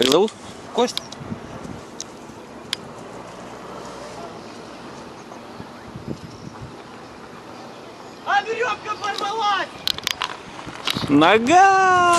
Как зовут? Кость? А веревка порвалась! Нога!